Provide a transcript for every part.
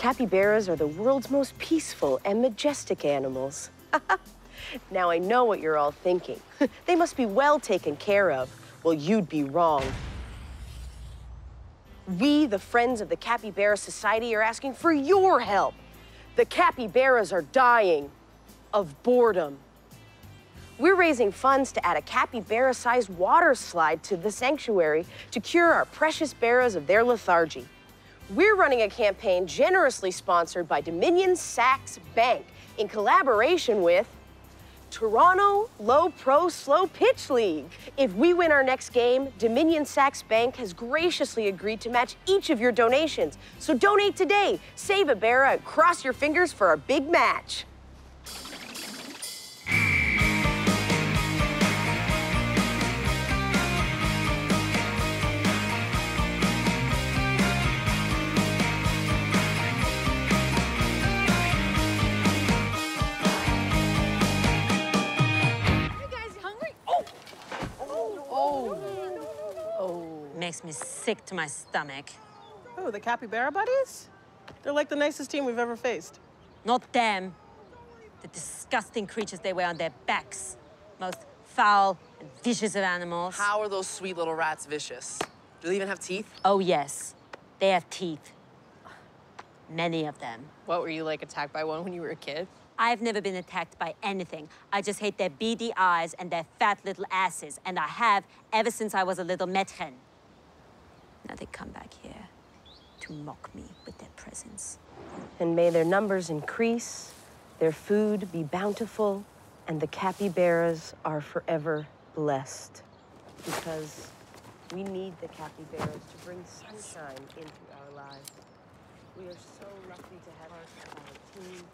Capybaras are the world's most peaceful and majestic animals. now I know what you're all thinking. they must be well taken care of. Well, you'd be wrong. We, the Friends of the Capybara Society, are asking for your help. The capybaras are dying of boredom. We're raising funds to add a capybara-sized water slide to the sanctuary to cure our precious bears of their lethargy. We're running a campaign generously sponsored by Dominion Sachs Bank in collaboration with Toronto Low Pro Slow Pitch League. If we win our next game, Dominion Sachs Bank has graciously agreed to match each of your donations. So donate today, save a bear, and cross your fingers for a big match. Me sick to my stomach. Oh, the capybara buddies? They're like the nicest team we've ever faced. Not them. The disgusting creatures they wear on their backs. Most foul and vicious of animals. How are those sweet little rats vicious? Do they even have teeth? Oh, yes. They have teeth. Many of them. What, were you, like, attacked by one when you were a kid? I've never been attacked by anything. I just hate their beady eyes and their fat little asses, and I have ever since I was a little metren. Now they come back here to mock me with their presence. And may their numbers increase, their food be bountiful, and the capybaras are forever blessed. Because we need the capybaras to bring sunshine into our lives. We are so lucky to have our team,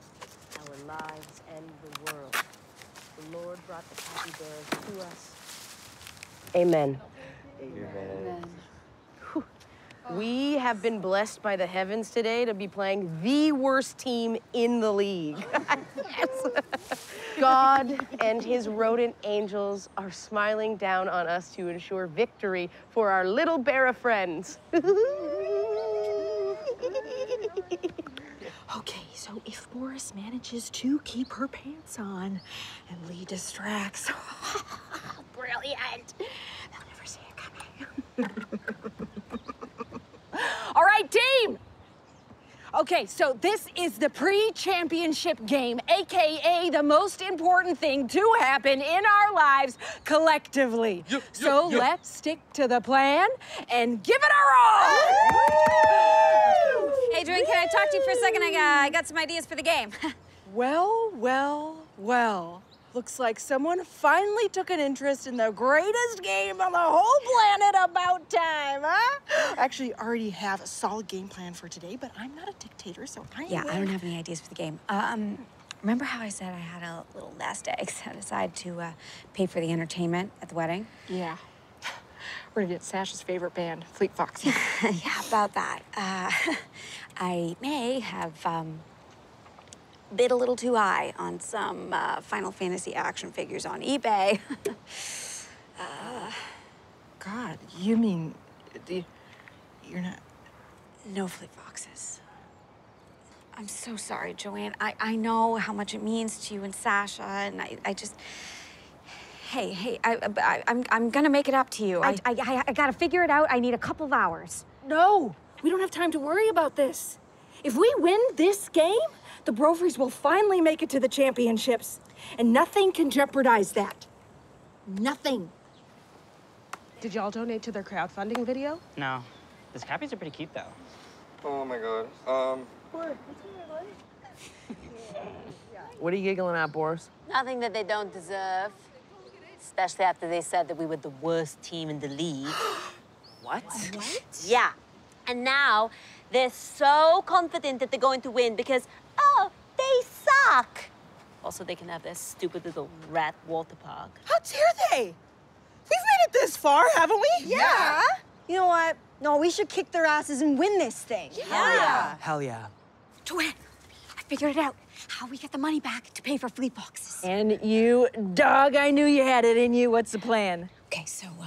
our lives, and the world. The Lord brought the capybaras to us. Amen. Amen. Amen. We have been blessed by the heavens today to be playing the worst team in the league. yes. God and his rodent angels are smiling down on us to ensure victory for our little bear friends. okay, so if Boris manages to keep her pants on and Lee distracts, brilliant, they'll never see it coming. All right, team. Okay, so this is the pre-championship game, AKA the most important thing to happen in our lives collectively. Yep, so yep. let's stick to the plan and give it our all. Adrian, can I talk to you for a second? I, uh, I got some ideas for the game. well, well, well. Looks like someone finally took an interest in the greatest game on the whole planet about time, huh? I actually already have a solid game plan for today, but I'm not a dictator, so I Yeah, I don't have any ideas for the game. Um, remember how I said I had a little nest egg set aside to uh, pay for the entertainment at the wedding? Yeah. We're gonna get Sasha's favorite band, Fleet Foxes. yeah, about that. Uh, I may have um, bid a little too high on some uh, Final Fantasy action figures on eBay. uh, God, you mean you're not? No Fleet Foxes. I'm so sorry, Joanne. I, I know how much it means to you and Sasha, and I, I just... Hey, hey, I, I, I'm, I'm gonna make it up to you. I, I, I, I gotta figure it out. I need a couple of hours. No, we don't have time to worry about this. If we win this game, the Brofreys will finally make it to the championships. And nothing can jeopardize that. Nothing. Did y'all donate to their crowdfunding video? No. Those cappies are pretty cute, though. Oh, my God. Um... What? what are you giggling at, Boris? Nothing that they don't deserve. Especially after they said that we were the worst team in the league. what? What? Yeah. And now they're so confident that they're going to win because Oh, they suck. Also, they can have their stupid little rat water park. How dare they? We've made it this far, haven't we? Yeah. yeah. You know what? No, we should kick their asses and win this thing. Yeah. Hell yeah. Hell yeah. Joanne, I figured it out. How we get the money back to pay for Fleet Foxes. And you, dog, I knew you had it in you. What's the plan? Okay, so, uh,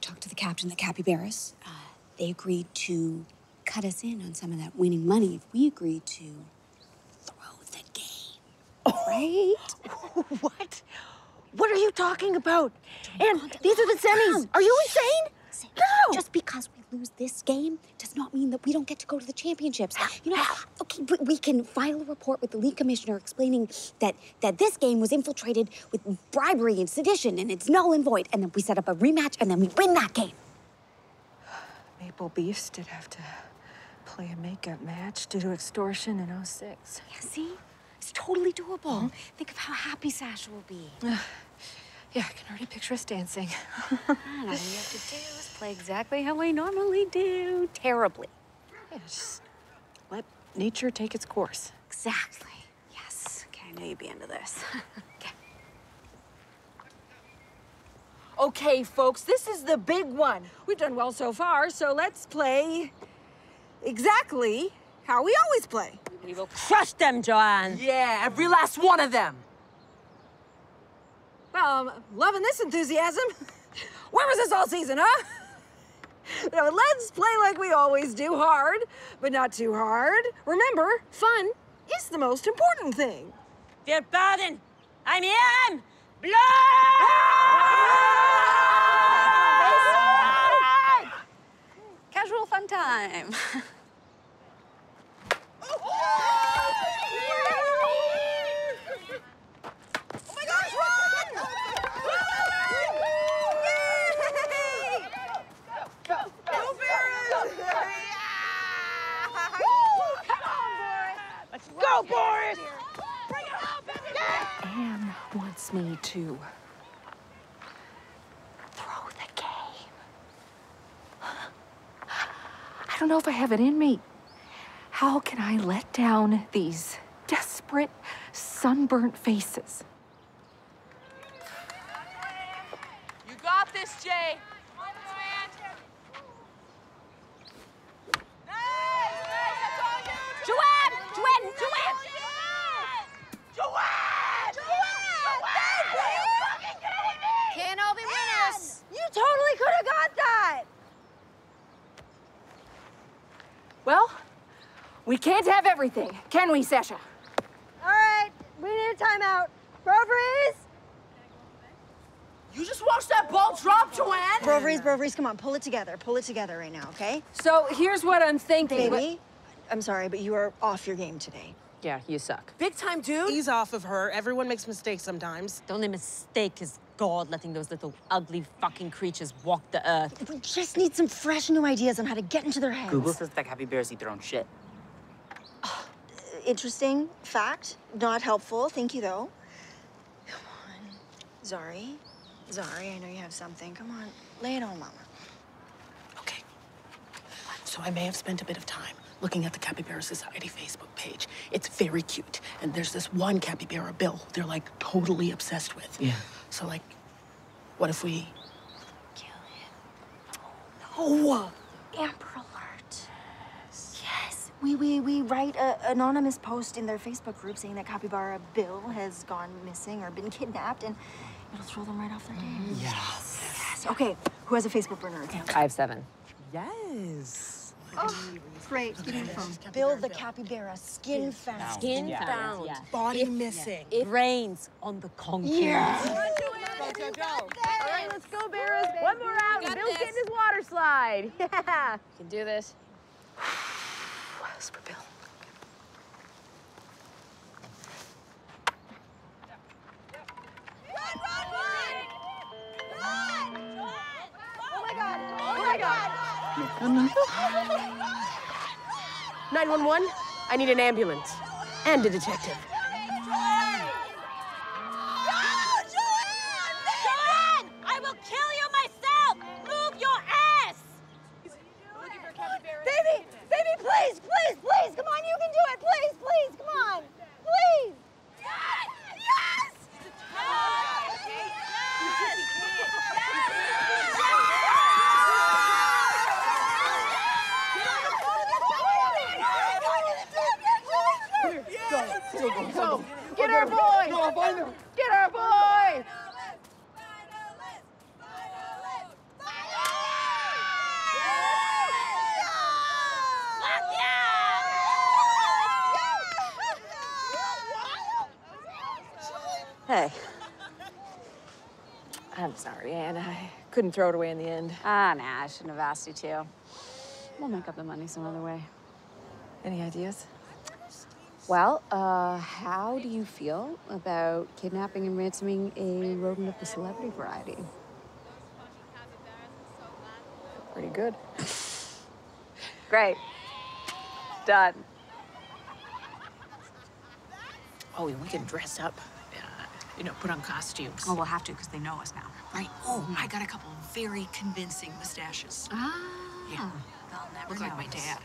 talk to the captain, the capybaras. Uh, they agreed to cut us in on some of that winning money if we agreed to throw the game. Right? what? What are you talking about? And these are the semis. Are you insane? No! Just because we lose this game does not mean that we don't get to go to the championships. You know, okay, we, we can file a report with the league commissioner explaining that that this game was infiltrated with bribery and sedition and it's null and void. And then we set up a rematch and then we win that game. Maple Beast did have to play a makeup match due to extortion in 06. Yeah, see? It's totally doable. Mm-hmm. Think of how happy Sasha will be. Yeah, I can already picture us dancing. And all we have to do is play exactly how we normally do. Terribly. Yeah, just let nature take its course. Exactly. Yes. Okay, I know you'd be into this. okay. Okay, folks, this is the big one. We've done well so far, so let's play exactly how we always play. We will crush them, Joanne. Yeah, every last one of them. Well, I'm loving this enthusiasm. Where was this all season, huh? Now, let's play like we always do, hard, but not too hard. Remember, fun is the most important thing. Wir baden. I'm in. Casual fun time. me to Throw the game. I don't know if I have it in me. How can I let down these desperate, sunburnt faces? You got this, Jay. Joanne! Joanne! Joanne! Can't all be winners. You totally could have got that. Well, we can't have everything, can we, Sasha? All right, we need a timeout. Bro freeze! You just watched that ball drop, Joanne. Bro freeze, bro come on, pull it together. Pull it together right now, okay? So here's what I'm thinking. Baby, I'm sorry, but you are off your game today. Yeah, you suck. Big time, dude. Ease off of her. Everyone makes mistakes sometimes. The only mistake is God letting those little ugly fucking creatures walk the earth. We just need some fresh new ideas on how to get into their heads. Google says that capybaras eat their own shit. Interesting fact. Not helpful. Thank you, though. Come on. Zari. Zari, I know you have something. Come on. Lay it on, Mama. Okay. So I may have spent a bit of time looking at the Capybara Society Facebook page. It's very cute. And there's this one capybara, Bill, they're like totally obsessed with. Yeah. So, like, what if we. Kill him. Oh! Amber alert. Yes. We, we, we write an anonymous post in their Facebook group saying that Capybara Bill has gone missing or been kidnapped, and it'll throw them right off their game. Mm, yes. Yes. Okay, who has a Facebook burner account? I have seven. Yes. Oh, great. Bill the Capybara, skin found. Skin Yeah. found. Yeah. Body missing. It rains on the concrete. Yeah. let's go, Barras. One more round. and Bill's getting his water slide. Yeah. You can do this. Whisper, Bill. Oh my god! Oh my god! 911, I need an ambulance and a detective. Get our boy! No, find him. Get our boy! Hey. I'm sorry, Anne. I couldn't throw it away in the end. Ah, nah, I shouldn't have asked you to. We'll make up the money some other way. Any ideas? Well, uh, how do you feel about kidnapping and ransoming a rodent of the celebrity variety? Pretty good. Great. Done. Oh, and we can dress up. Uh, you know, put on costumes. Oh, we'll have to because they know us now. Right. Oh, I got a couple of very convincing mustaches. Ah. Yeah. They'll never Look like know my dad.